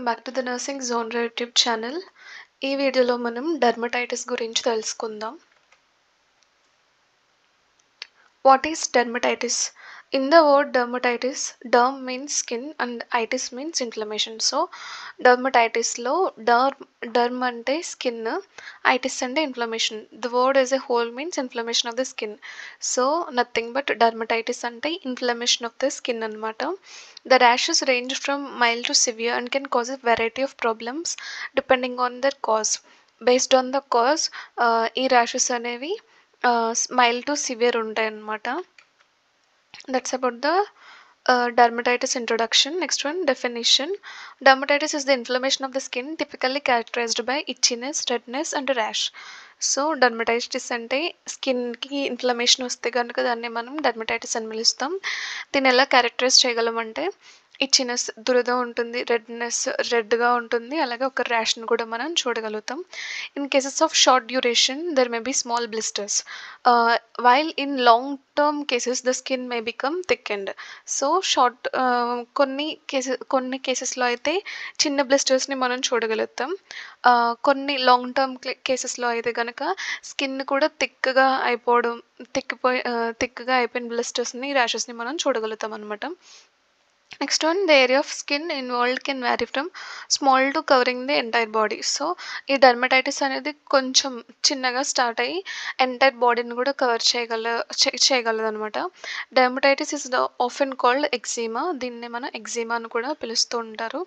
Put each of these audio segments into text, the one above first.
Welcome back to the nursing zone YouTube channel. ఈ వీడియోలో మనం డర్మటైటిస్ గురించి తెలుసుకుందాం. What is dermatitis in the word dermatitis derm means skin and itis means inflammation so డర్మటైటిస్లో derm derm అంటే skin itis అంటే inflammation the word is a whole means inflammation of the skin so nothing but dermatitis అంటే inflammation of the skin అనమాట the rashes range from mild to severe and can cause a variety of problems depending on their cause. Based on the cause, ఈ rashes అనేవి mild to severe ఉంటాయి అన్నమాట that's about the dermatitis introduction next one definition dermatitis is the inflammation of the skin typically characterized by itchiness redness and rash so dermatitis అంటే స్కిన్కి inflammation వస్తే కనుక దాన్ని మనం డర్మటైటిస్ అని పిలుస్తాం దీన్ని ఎలా క్యారెక్టరైజ్ చేయగలమంటే ఇచ్చినెస్ దురద ఉంటుంది రెడ్నెస్ రెడ్గా ఉంటుంది. అలాగే ఒక ర్యాష్ని కూడా మనం చూడగలుగుతాం. In cases of short duration there may be small blisters while in long term cases the skin may become thick and so short కొన్ని కేసెస్ కొన్ని కేసెస్లో అయితే చిన్న బ్లిస్టర్స్ని మనం చూడగలుగుతాం. Uh, కొన్ని లాంగ్ టర్మ్ కేసెస్లో అయితే కనుక స్కిన్ కూడా థిక్గా అయిపోవడం థిక్కిపోయి థిక్గా uh, అయిపోయిన బ్లిస్టర్స్ని ర్యాషెస్ని మనం చూడగలుగుతాం అనమాట next one the area of skin involved can vary from small to covering the entire body so ఈ డర్మటైటిస్ అనేది కొంచెం చిన్నగా స్టార్ట్ అయ్యి ఎంటైర్ బాడీని కూడా కవర్ చేయగల చేయగలదు అనమాట dermatitis is the often called eczema దీన్ని మనం ఎగ్జీమా అని కూడా పిలుస్తూ ఉంటారు.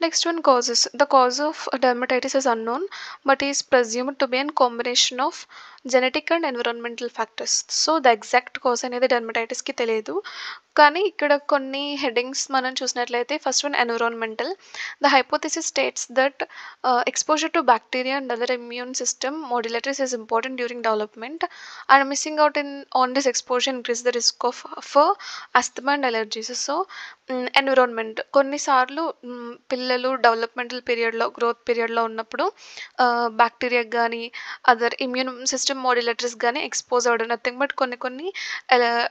Next one causes the cause of dermatitis is unknown but is presumed to be an combination of genetic and environmental factors so the exact cause అనేది డర్మటైటిస్కి తెలియదు. కానీ ఇక్కడ కొన్ని హెడ్డింగ్స్ మనం చూసినట్లయితే first one environmental the hypothesis states that exposure to bacteria and other immune system modulators is important during development and missing out in on this exposure increase the risk of for asthma and allergies so environment కొన్నిసార్లు పిల్లలు developmental పీరియడ్లో growth పీరియడ్లో ఉన్నప్పుడు bacteria కానీ other immune system మోడ్యులేటర్స్ కానీ expose అవ్వడం nothing but కొన్ని కొన్ని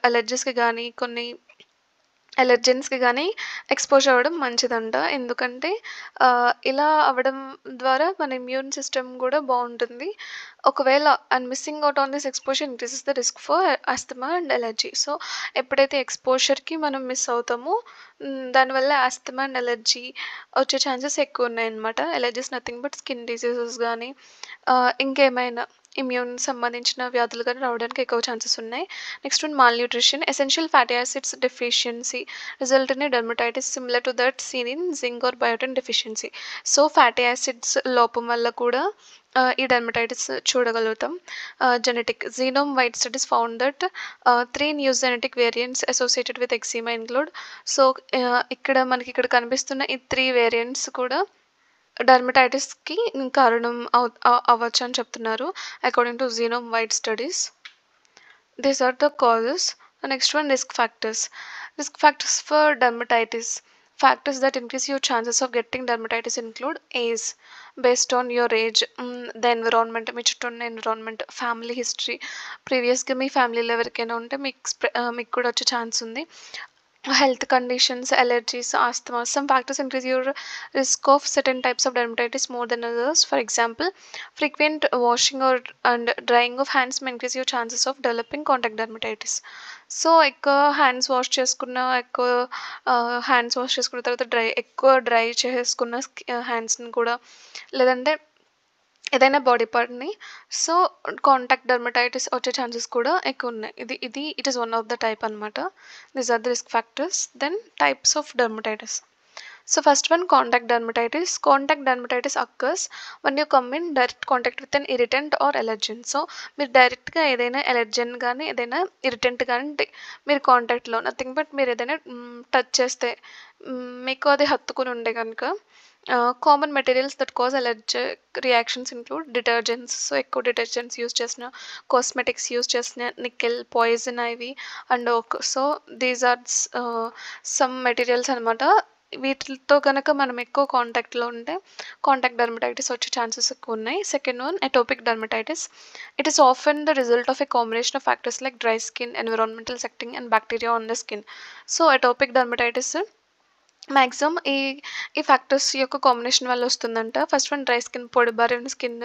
అలర్జీస్కి కానీ కొన్ని ఎలర్జెన్స్కి కానీ ఎక్స్పోజ్ అవ్వడం మంచిదంట. ఎందుకంటే ఇలా అవ్వడం ద్వారా మన ఇమ్యూన్ సిస్టమ్ కూడా బాగుంటుంది ఒకవేళ and missing out on this exposure increases the risk for asthma and allergy so ఎప్పుడైతే ఎక్స్పోజర్కి మనం మిస్ అవుతామో దానివల్ల ఆస్తమా అండ్ ఎలర్జీ వచ్చే ఛాన్సెస్ ఎక్కువ ఉన్నాయన్నమాట. Allergies nothing but skin diseases కానీ ఇంకేమైనా ఇమ్యూన్ సంబంధించిన వ్యాధులు కానీ రావడానికి ఎక్కువ ఛాన్సెస్ ఉన్నాయి. Next one malnutrition essential fatty acids deficiency result in dermatitis similar to that seen in zinc or biotin deficiency so fatty acids లోపం వల్ల కూడా ఈ డెర్మటైటిస్ చూడగలుగుతాం. Genetic genome wide studies found that three news genetic variants associated with eczema include so ఇక్కడ మనకి ఇక్కడ కనిపిస్తున్న ఈ త్రీ వేరియంట్స్ కూడా డర్మటైటిస్కి కారణం అవ అవ్వచ్చు అని చెప్తున్నారు according to genome wide studies these are the causes next one risk factors risk factors for dermatitis factors that increase your chances of getting dermatitis include age. Based on your age mm, the environment మీ చుట్టూ ఉన్న environment family history ప్రీవియస్గా మీ ఫ్యామిలీలో ఎవరికైనా ఉంటే మీకు మీకు కూడా వచ్చే ఛాన్స్ ఉంది. health conditions, allergies, asthma. Some factors increase your risk of certain types of dermatitis more than others. For example, frequent washing or and drying of hands may increase your chances of developing contact dermatitis. So ఎక్కువ hands wash చేసుకున్న ఎక్కువ hands wash చేసుకున్న తర్వాత dry ఎక్కువ dry చేసుకున్న హ్యాండ్స్ని కూడా లేదంటే ఏదైనా బాడీ పార్ట్ని సో కాంటాక్ట్ డర్మటైటిస్ వచ్చే ఛాన్సెస్ కూడా ఎక్కువ ఉన్నాయి. ఇది ఇది it is one of the type అనమాట this are the risk factors then types of dermatitis so first one contact dermatitis contact dermatitis occurs when you come in direct contact with an irritant or allergen so మీరు డైరెక్ట్గా ఏదైనా allergen కానీ ఏదైనా irritant కానీ మీరు కాంటాక్ట్లో nothing but మీరు ఏదైనా టచ్ చేస్తే మీకు అది హత్తుకుని ఉండే కనుక common materials that cause allergic reactions include detergents so ఎక్కువ డిటర్జెంట్స్ యూస్ చేసిన కాస్మెటిక్స్ యూస్ చేసిన నికెల్ పాయిజన్ అవి and so these are some materials అనమాట వీటితో కనుక మనం ఎక్కువ కాంటాక్ట్లో ఉంటే కాంటాక్ట్ డర్మటైటిస్ వచ్చే ఛాన్సెస్ ఎక్కువ ఉన్నాయి. Second one atopic dermatitis it is often the result of a combination of factors like dry skin environmental setting and bacteria on the skin so atopic dermatitis maximum ఈ ఈ factors యొక్క combination వల్ల వస్తుందంట. First one dry skin పొడి బారిన skin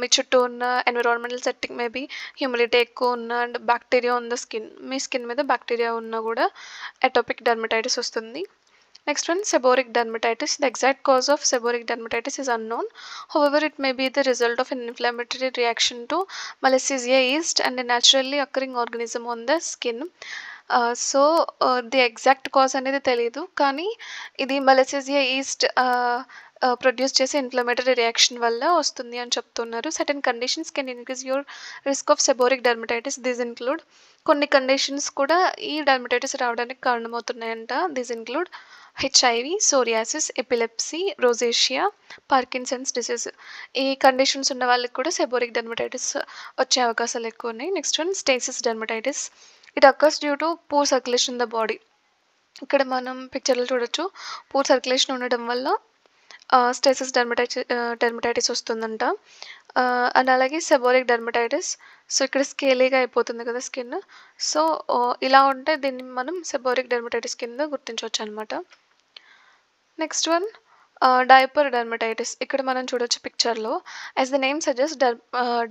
మీ చుట్టూ ఉన్న environmental setting maybe humidity ఎక్కువ ఉన్న అండ్ బ్యాక్టీరియా ఉన్న స్కిన్ మీ స్కిన్ మీద బ్యాక్టీరియా ఉన్నా కూడా ఎటోపిక్ డర్మటైటిస్ వస్తుంది. Next one seborrheic dermatitis. The exact cause of seborrheic dermatitis is unknown. However it may be the result of an reaction to to yeast and and a organism on the skin so the exact cause అనేది తెలియదు కానీ ఇది మలసేజియా yeast produce చేసే inflammatory reaction వల్ల వస్తుంది అని చెప్తున్నారు. Certain conditions can increase your risk of seborrheic dermatitis. This include కొన్ని కండిషన్స్ కూడా ఈ డర్మటైటిస్ రావడానికి కారణమవుతున్నాయంట. This include HIV psoriasis epilepsy rosacea Parkinson's disease. ఈ కండిషన్స్ ఉన్న వాళ్ళకి కూడా సెబోరిక్ డర్మటైటిస్ వచ్చే అవకాశాలు ఎక్కువ ఉన్నాయి. Next one stasis dermatitis. It occurs due to poor circulation in the body ఇక్కడ మనం పిక్చర్లో చూడొచ్చు. పూర్ సర్క్యులేషన్ ఉండడం వల్ల స్టేసిస్ డర్మటైటిస్ డర్మటైటిస్ వస్తుందంట. అండ్ అలాగే సెబోరిక్ డర్మటైటిస్ సో ఇక్కడ స్కేలీగా అయిపోతుంది కదా స్కిన్ సో ఇలా ఉంటే దీన్ని మనం సెబోరిక్ డర్మటైటిస్ కింద గుర్తించవచ్చు అనమాట నెక్స్ట్ వన్ డైపర్ డర్మటైటిస్ ఇక్కడ మనం చూడొచ్చు పిక్చర్లో as the name suggest డర్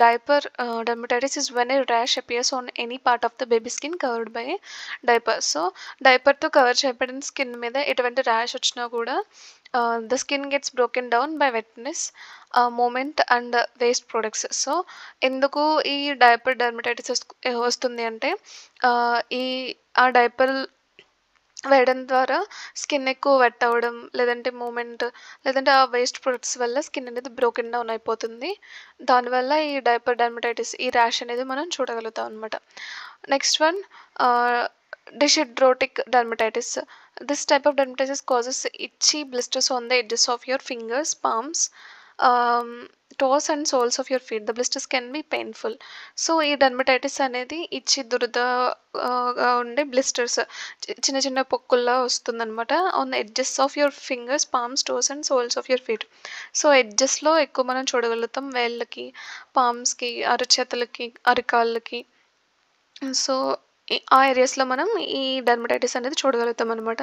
diaper dermatitis is when a rash appears on any part of the baby skin covered by diaper so డైపర్తో cover చేయబడిన స్కిన్ మీద ఎటువంటి ర్యాష్ వచ్చినా కూడా the skin gets broken down by wetness movement and waste products so ఎందుకు ఈ diaper dermatitis వస్తుంది అంటే ఈ ఆ డైపర్ వేయడం ద్వారా స్కిన్ ఎక్కువ వెట్ అవ్వడం లేదంటే మూమెంట్ లేదంటే ఆ వేస్ట్ ప్రొడక్ట్స్ వల్ల స్కిన్ అనేది బ్రోకెన్ డౌన్ అయిపోతుంది. దానివల్ల ఈ డైపర్ డర్మటైటిస్ ఈ ర్యాష్ అనేది మనం చూడగలుగుతాం అనమాట next one dyshidrotic dermatitis this type of dermatitis causes itchy blisters on the edges of your fingers palms toes and soles of your feet the blisters can be painful so ఈ dermatitis అనేది itchy దురద uh, uh, ఉండే blisters చిన్న చిన్న పొక్కుల్లా వస్తుందన్నమాట. On edges of your fingers palms toes and soles of your feet so ఎడ్జెస్లో ఎక్కువ మనం చూడగలుగుతాం వేళ్ళకి పామ్స్కి అరచేతులకి అరికాళ్ళకి. సో ఆ ఏరియాస్లో మనం ఈ డర్మటైటిస్ అనేది చూడగలుగుతాం అనమాట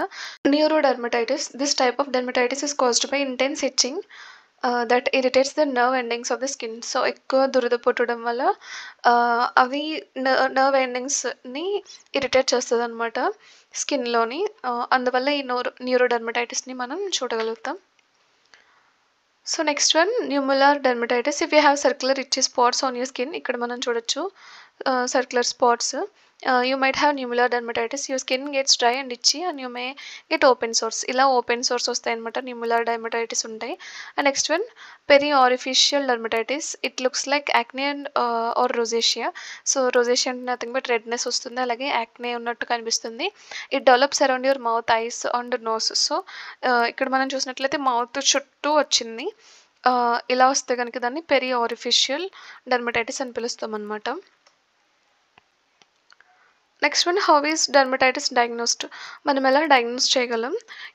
neurodermatitis this type of dermatitis is caused by intense itching that irritates the nerve endings of the skin so ఎక్కువ దురద పుట్టడం వల్ల uh, అవి నర్వ్ ఎండింగ్స్ని ఇరిటేట్ చేస్తుంది అనమాట స్కిన్లోని. Uh, అందువల్ల ఈ నోరో న్యూరో డర్మటైటిస్ని మనం చూడగలుగుతాం. So next one nummular dermatitis if you have circular itchy spots on your skin ఇక్కడ మనం చూడొచ్చు uh, circular spots you might have nummular dermatitis you skin gets dry and itchy and you may get open sores ఇలా open sores వస్తాయి అనమాట nummular dermatitis ఉంటాయి. And next one periorificial dermatitis it looks like acne and or rosacea so rosacea అంటే nothing but redness వస్తుంది. అలాగే acne ఉన్నట్టు కనిపిస్తుంది. It develops around your mouth eyes and nose so ఇక్కడ మనం చూసినట్లయితే మౌత్ చుట్టూ వచ్చింది. ఇలా వస్తే కనుక దాన్ని పెరి ఆరిఫిషియల్ డర్మటైటిస్ అని పిలుస్తాం అనమాట next one how is dermatitis diagnosed మనం ఎలా డయాగ్నోస్ చేయగలం?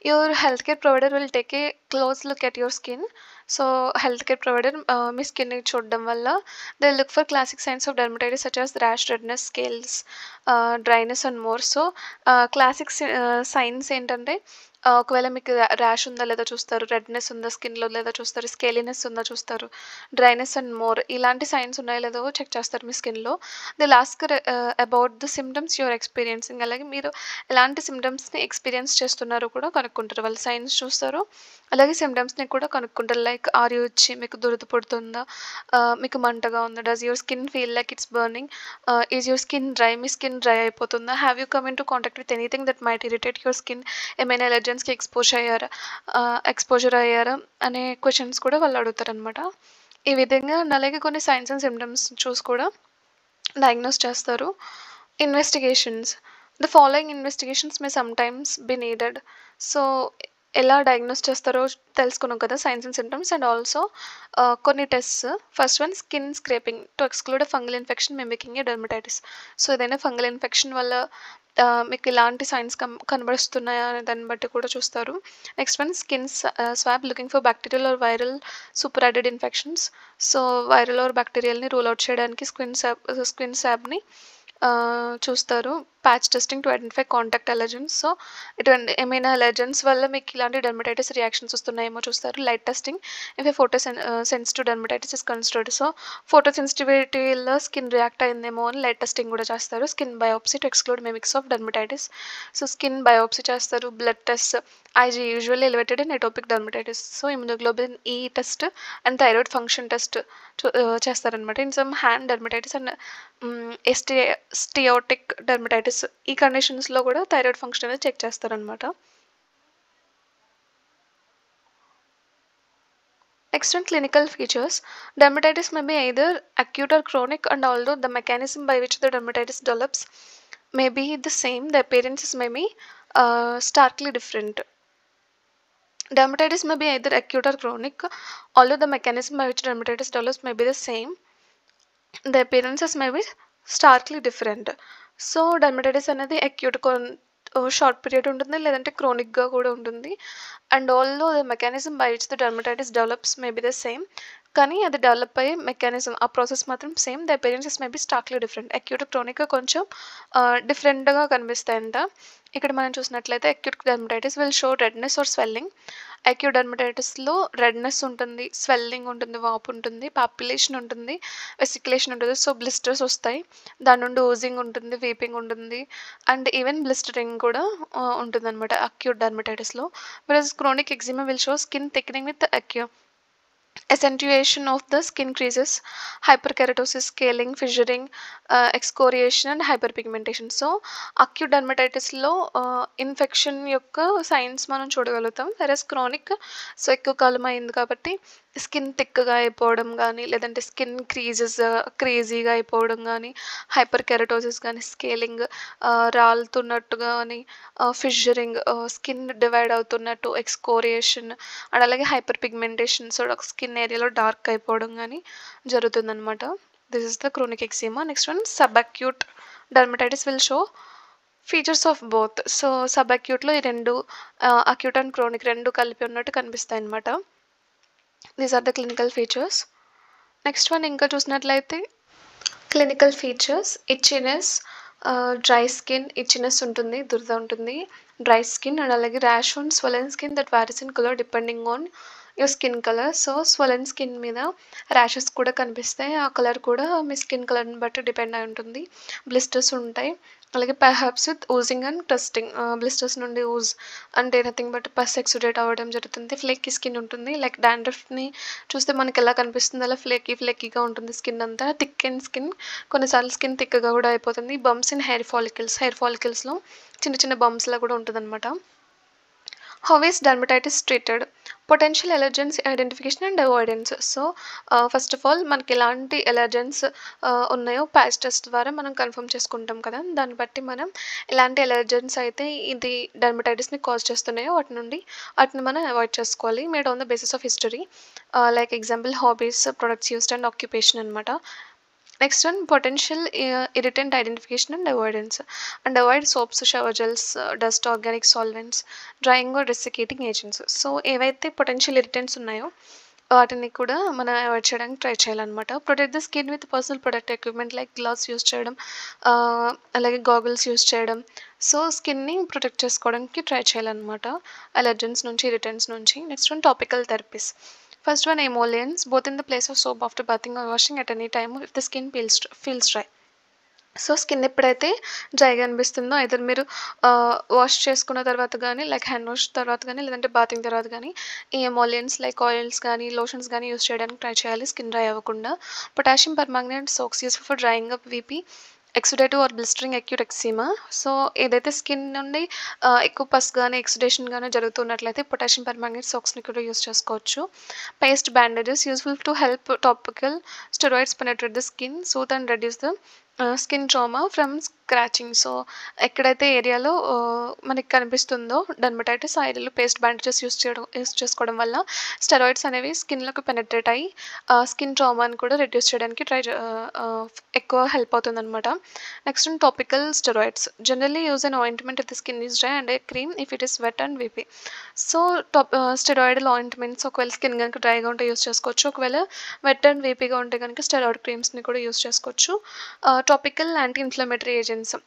Your health care provider will take a close look at your skin so health care provider me skin చూడడం వల్ల they look for classic signs of dermatitis such as rash redness scales dryness and more so classic signs ఏంటంటే ఒకవేళ మీకు rash ఉందా లేదా చూస్తారు redness ఉందా స్కిన్లో లేదా చూస్తారు స్కేలీనెస్ ఉందా చూస్తారు డ్రైనెస్ అండ్ మోర్ ఇలాంటి సైన్స్ ఉన్నాయో లేదో చెక్ చేస్తారు మీ స్కిన్లో the last about the symptoms you're experiencing అలాగే మీరు ఎలాంటి సిమ్టమ్స్ని ఎక్స్పీరియన్స్ చేస్తున్నారో కూడా కనుక్కుంటారు. వాళ్ళు సైన్స్ చూస్తారు అలాగే సిమ్టమ్స్ని కూడా కనుక్కుంటారు. లైక్ ఆర్ యూ వచ్చి మీకు దురద పుడుతుందా? మీకు మంటగా ఉందా? Does your skin feel like it's burning is your skin dry me skin dry అయిపోతుందా? Have you come into contact with anything that might irritate your skin ఏమైనా ఎలర్జెన్స్కి ఎక్స్పోజ్ అయ్యారా? ఎక్స్పోజర్ అయ్యారా అనే క్వశ్చన్స్ కూడా వాళ్ళు అడుగుతారనమాట ఈ విధంగా అలాగే కొన్ని సైన్స్ అండ్ సిమ్టమ్స్ చూసి కూడా డయాగ్నోస్ చేస్తారు. Investigations the following investigations may sometimes be needed so ఎలా డయాగ్నోస్ చేస్తారో తెలుసుకున్నాం కదా signs and symptoms and also కొన్ని tests first one skin scraping to exclude fungal infection mimicking a dermatitis so ఏదైనా fungal infection వల్ల మీకు ఇలాంటి సైన్స్ కం కనబడుస్తున్నాయా అనే దాన్ని బట్టి కూడా చూస్తారు. Next one skin swab looking for bacterial or viral superadded infections so viral or బ్యాక్టీరియల్ని rule out చేయడానికి స్కిన్ స్వాబ్ స్కిన్ స్వాబ్ని చూస్తారు. Patch testing to identify contact allergens so ఇటువంటి ఏమైనా అలర్జన్స్ వల్ల మీకు ఇలాంటి డర్మటైటిస్ రియాక్షన్స్ వస్తున్నాయేమో చూస్తారు. Light testing if photosensitive dermatitis is considered so photo సెన్సిటివిటీలో స్కిన్ రియాక్ట్ అయిందేమో అని లైట్ టెస్టింగ్ కూడా చేస్తారు. Skin biopsy to exclude mimics of dermatitis so skin biopsy చేస్తారు. Blood test IgE usually elevated and atopic dermatitis so immunoglobulin E test and thyroid function test చేస్తారనమాట in some hand dermatitis and asteatotic dermatitis ఈ కండిషన్స్లో కూడా thyroid function అనేది check చేస్తారనమాట Next one, clinical features. Dermatitis may be either acute or chronic, and although the mechanism by which the dermatitis develops may be the same, the appearances may be uh, starkly different. Dermatitis may be either acute or chronic, although the mechanism by which dermatitis develops may be the same, the appearances may be starkly different. So dermatitis అనేది acute short period ఉంటుంది లేదంటే క్రోనిక్గా కూడా ఉంటుంది. And although the mechanism by which the dermatitis develops may be the same కానీ అది develop అయ్యే mechanism ఆ ప్రాసెస్ మాత్రం same the appearances may be starkly different acute క్రోనిక్గా కొంచెం డిఫరెంట్గా కనిపిస్తాయంట. ఇక్కడ మనం చూసినట్లయితే acute dermatitis will show redness or swelling అక్యూడర్మటైటిస్లో redness ఉంటుంది స్వెల్లింగ్ ఉంటుంది వాపు ఉంటుంది పాపులేషన్ ఉంటుంది వెసిక్యులేషన్ ఉంటుంది సో బ్లిస్టర్స్ వస్తాయి. దాని నుండి ఓజింగ్ ఉంటుంది వీపింగ్ ఉంటుంది అండ్ ఈవెన్ బ్లిస్టరింగ్ కూడా ఉంటుంది అనమాట acute డర్మటైటిస్లో because chronic eczema will show skin thickening with అక్యూ accentuation of the skin creases hyperkeratosis scaling fissuring uh, excoriation and hyperpigmentation. So acute డర్మటైటిస్లో infection యొక్క సైన్స్ మనం చూడగలుగుతాం. వెరస్ క్రానిక్ సో ఎక్కువ కాలం అయింది కాబట్టి స్కిన్ థిక్గా అయిపోవడం కానీ లేదంటే స్కిన్ క్రీజెస్ క్రేజీగా అయిపోవడం కానీ హైపర్ కెరటోసిస్ కానీ స్కేలింగ్ రాలుతున్నట్టు కానీ ఫిషరింగ్ స్కిన్ డివైడ్ అవుతున్నట్టు ఎక్స్కోరియేషన్ అండ్ అలాగే హైపర్ పిగ్మెంటేషన్ సో స్కిన్ ఏరియాలో డార్క్ అయిపోవడం కానీ జరుగుతుందనమాట this is the chronic eczema next one subacute dermatitis will show features of both so sub అక్యూట్లో ఈ రెండు అక్యూట్ అండ్ క్రోనిక్ రెండు కలిపి ఉన్నట్టు కనిపిస్తాయి అనమాట these are the clinical features next one ఇంకా చూసినట్లయితే clinical features itchiness dry skin itchiness ఉంటుంది దురద ఉంటుంది. డ్రై స్కిన్ అండ్ అలాగే rash on swollen skin that varies in colour depending on your skin colour so swollen skin మీద rashes కూడా కనిపిస్తాయి. ఆ కలర్ కూడా మీ స్కిన్ కలర్ని బట్టి డిపెండ్ అయి ఉంటుంది. బ్లిస్టర్స్ ఉంటాయి. అలాగే perhaps with oozing and testing blisters నుండి ఊజ్ అంటే నథింగ్ బట్ పస్ ఎక్సుడేట్ అవ్వడం జరుగుతుంది. ఫ్లేకీ స్కిన్ ఉంటుంది. లైక్ డాండ్రఫ్ని చూస్తే మనకి ఎలా కనిపిస్తుంది అలా ఫ్లేకీ ఫ్లేకీగా ఉంటుంది స్కిన్ అంతా. థిక్ అండ్ స్కిన్ కొన్నిసార్లు స్కిన్ థిక్గా కూడా అయిపోతుంది. Bumps in hair follicles hair ఫాలికల్స్లో చిన్న చిన్న బమ్స్లో కూడా ఉంటుంది అనమాట how is dermatitis treated potential allergens identification and avoidance so first of all మనకి ఎలాంటి ఎలర్జెన్స్ uh, ఉన్నాయో ప్యాచ్ టెస్ట్ ద్వారా మనం కన్ఫర్మ్ చేసుకుంటాం కదా. దాన్ని బట్టి మనం ఎలాంటి ఎలర్జెన్స్ అయితే ఇది డర్మటైటిస్ని కాజ్ చేస్తున్నాయో వాటి నుండి వాటిని మనం అవాయిడ్ చేసుకోవాలి. Made on the basis of history like example hobbies products used and occupation అనమాట next one potential irritant identification and avoidance and avoid soaps shower gels dust organic solvents drying or desiccating agents so ఏవైతే potential irritants ఉన్నాయో వాటిని కూడా మనం avoid చేయడానికి try చేయాలన్నమాట. Protect the skin with personal product equipment like gloves use చేయడం అలాగే goggles use చేయడం. సో స్కిన్ని ప్రొటెక్ట్ చేసుకోవడానికి ట్రై చేయాలన్నమాట. అలర్జెన్స్ నుంచి ఇరిటెంట్స్ నుంచి. Next one topical therapies First one emollients, both in the place of soap after bathing or washing at any time if the skin feels, feels dry. So skin ఎప్పుడైతే డ్రైగా అనిపిస్తుందో అయితే మీరు uh, wash చేసుకున్న తర్వాత కానీ like hand wash తర్వాత కానీ లేదంటే బాతింగ్ తర్వాత కానీ ఈ ఎమోలియన్స్ లైక్ ఆయిల్స్ కానీ లోషన్స్ కానీ యూస్ చేయడానికి ట్రై చేయాలి. స్కిన్ డ్రై అవ్వకుండా. Potassium permanganate soaks useful for drying up weepy exudative or blistering acute eczema so ఏదైతే స్కిన్ నుండి ఎక్కువ పస్ కానీ ఎక్సుడేషన్ కానీ జరుగుతున్నట్లయితే పొటాషియం పర్మాంగనేట్ సోక్స్ని కూడా యూస్ చేసుకోవచ్చు. Paste bandages useful to help topical steroids penetrate the skin soothe and reduce the skin trauma from scratching so ఎక్కడైతే ఏరియాలో మనకి కనిపిస్తుందో డర్మటైటిస్ ఆ ఏరియాలో పేస్ట్ బ్యాండేజెస్ యూస్ చేయడం యూస్ చేసుకోవడం వల్ల స్టెరాయిడ్స్ అనేవి స్కిన్లోకి పెనట్రేట్ అయ్యి స్కిన్ ట్రామాని కూడా రెడ్యూస్ చేయడానికి ట్రై ఎక్కువ హెల్ప్ అవుతుందన్నమాట. Next next topical steroids generally use an ointment if the skin is dry and a cream if it is wet and weepy so top steroidal ointments ఒకవేళ skin కనుక డ్రైగా ఉంటే use చేసుకోవచ్చు. ఒకవేళ wet and వీపీగా ఉంటే కనుక steroid క్రీమ్స్ని కూడా use చేసుకోవచ్చు. Topical anti inflammatory agents neurons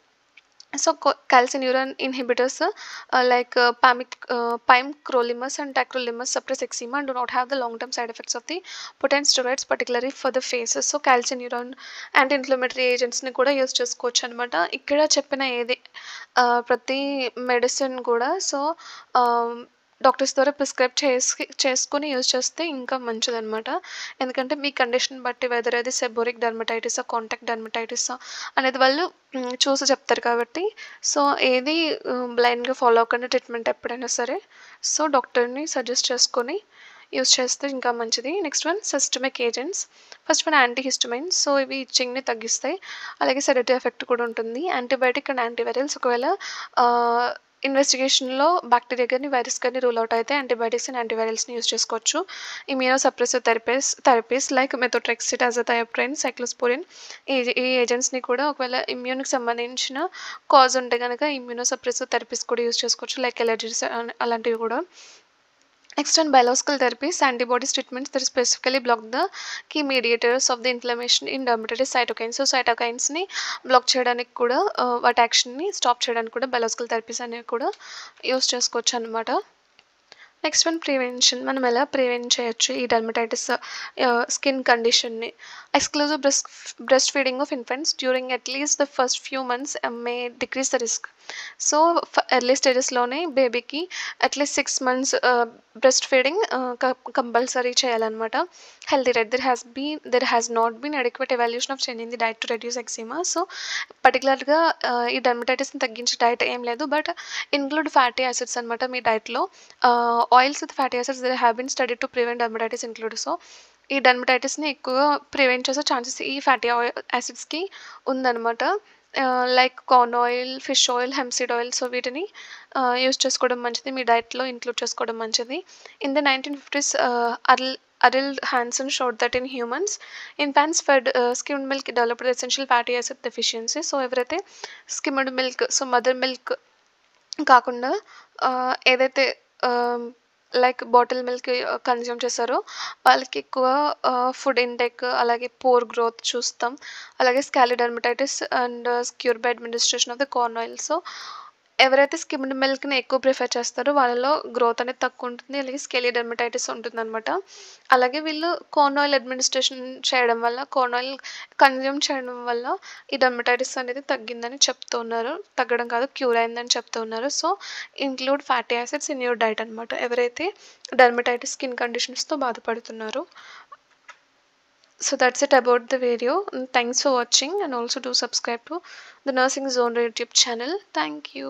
so calcineurin inhibitors uh, like uh, పామిక్ uh, pimecrolimus and tacrolimus suppress eczema do not have the long term side effects of the potent steroids particularly for the face so calcineurin and inflammatory ఏజెంట్స్ని కూడా use చేసుకోవచ్చు అనమాట ఇక్కడ చెప్పిన ఏది ప్రతి medicine కూడా so um, doctors ద్వారా prescribe చేసి చేసుకొని యూజ్ చేస్తే ఇంకా మంచిదనమాట ఎందుకంటే మీ కండిషన్ బట్టి వెదర్ అది సెబోరిక్ డర్మటైటిస్ కాంటాక్ట్ డర్మటైటిస్ అనేది వాళ్ళు చూసి చెప్తారు కాబట్టి. సో ఏది బ్లైండ్గా ఫాలో అవ్వకుండా ట్రీట్మెంట్ ఎప్పుడైనా సరే సో డాక్టర్ని సజెస్ట్ చేసుకొని యూస్ చేస్తే ఇంకా మంచిది. Next one systemic agents first one antihistamines so ఇవి ఇచ్చింగ్ని తగ్గిస్తాయి. అలాగే సెడేటివ్ ఎఫెక్ట్ కూడా ఉంటుంది. యాంటీబయాటిక్ అండ్ యాంటీవైరల్స్ ఒకవేళ ఇన్వెస్టిగేషన్లో బ్యాక్టీరియా కానీ వైరస్ కానీ రూల్ అవుట్ అయితే యాంటీబయాటిక్స్ అండ్ యాంటీవైరల్స్ని యూస్ చేసుకోవచ్చు. Immunosuppressive therapies therapies like methotrexate azathioprine cyclosporine ఈ ఈ ఏజెంట్స్ని కూడా ఒకవేళ ఇమ్యూన్కి సంబంధించిన కాజ్ ఉంటే కనుక ఇమ్యూనో సప్రెసివ్ థెరపీస్ కూడా యూస్ చేసుకోవచ్చు. లైక్ ఎలర్జీస్ అలాంటివి కూడా. Next and biological therapies antibodies treatments that specifically block the key mediators of the inflammation in dermatitis cytokines so సైటోకైన్స్ని block చేయడానికి కూడా వాటి యాక్షన్ని స్టాప్ చేయడానికి కూడా బయలాజికల్ థెరపీస్ అనేవి కూడా యూస్ చేసుకోవచ్చు అనమాట నెక్స్ట్ వన్ ప్రివెన్షన్ మనం ఎలా ప్రివెంట్ చేయొచ్చు ఈ dermatitis skin కండిషన్ని exclusive breast breast feeding of infants during at least the first few months may decrease the risk so early స్టేజెస్లోనే బేబీకి at least six months breast feeding compulsory చేయాలన్నమాట. Healthy right there has been there has not been adequate evaluation of changing the diet to reduce eczema so పర్టికులర్గా ఈ డర్మటైటిస్ని తగ్గించే diet ఏం లేదు. But include fatty acids అనమాట మీ డైట్లో oils with fatty acids there have been study to prevent dermatitis include so ఈ డర్మటైటిస్ని ఎక్కువగా ప్రివెంట్ చేసే ఛాన్సెస్ ఈ ఫ్యాటీ ఆయిల్ యాసిడ్స్కి ఉందన్నమాట. Like corn oil fish oil hempseed oil so వీటిని యూజ్ చేసుకోవడం మంచిది. మీ డైట్లో ఇంక్లూడ్ చేసుకోవడం మంచిది. In the nineteen fifties Earl Arild Hansen showed that in humans infants fed skimmed milk developed essential fatty acid deficiency so ఎవరైతే skimmed milk so mother milk కాకుండా ఏదైతే లైక్ బాటిల్ మిల్క్ కన్జ్యూమ్ చేస్తారు. వాళ్ళకి ఎక్కువ food intake అలాగే poor growth చూస్తాం. అలాగే scaly dermatitis and cure by administration of the corn oil so ఎవరైతే స్కిమ్డ్ మిల్క్ని ఎక్కువ ప్రిఫర్ చేస్తారో వాళ్ళలో గ్రోత్ అనేది తక్కువ ఉంటుంది. అలాగే స్కెలీ డర్మటైటిస్ ఉంటుందన్నమాట. అలాగే వీళ్ళు కోన్ ఆయిల్ అడ్మినిస్ట్రేషన్ చేయడం వల్ల కోన్ ఆయిల్ కన్జ్యూమ్ చేయడం వల్ల ఈ డెర్మటైటిస్ అనేది తగ్గిందని చెప్తున్నారు. తగ్గడం కాదు క్యూర్ అయిందని చెప్తున్నారు. So include fatty acids in your diet అనమాట ఎవరైతే డెర్మటైటిస్ స్కిన్ కండిషన్స్తో బాధపడుతున్నారో. So that's it about the video. And thanks for watching and also do subscribe to the nursing zone youtube channel. Thank you.